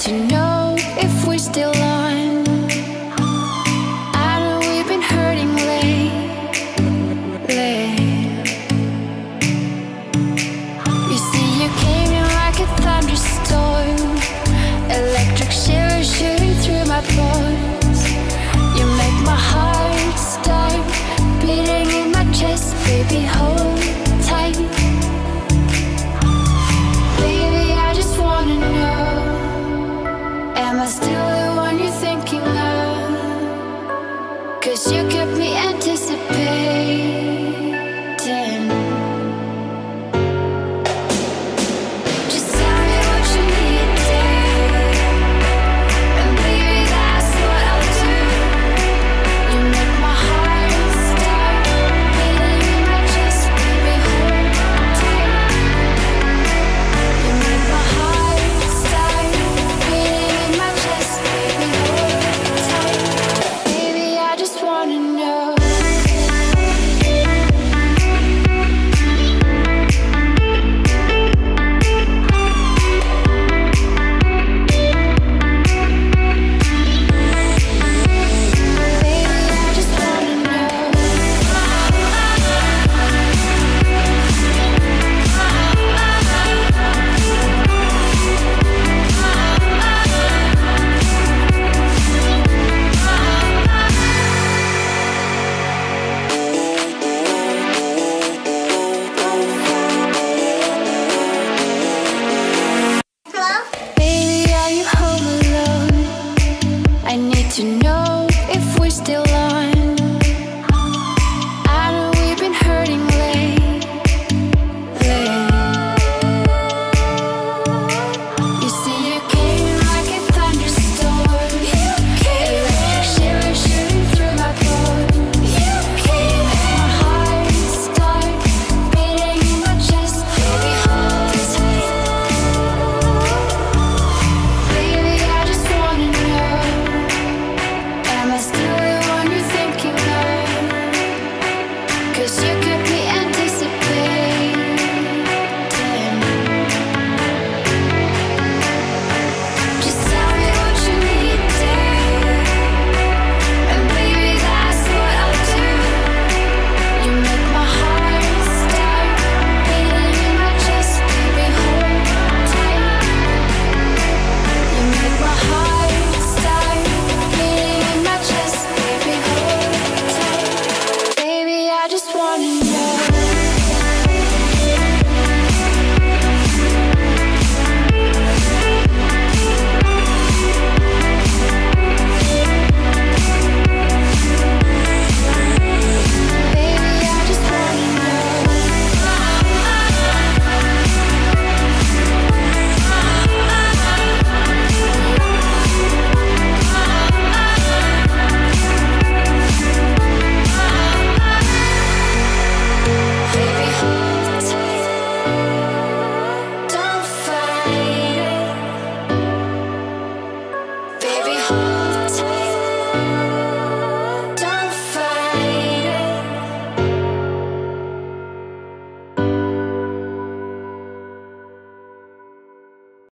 to know